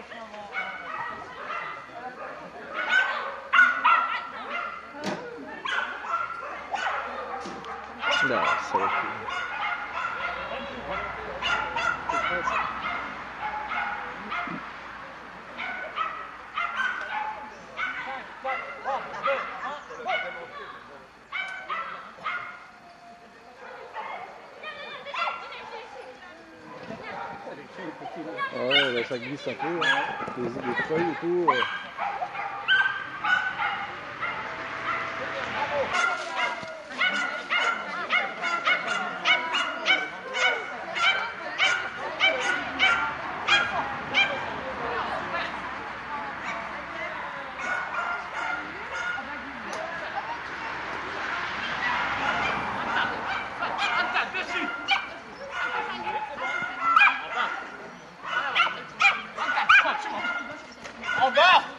啊啊啊啊啊 ouais, ça glisse un peu. Hein. Les, feuilles et tout. Euh. 大哥。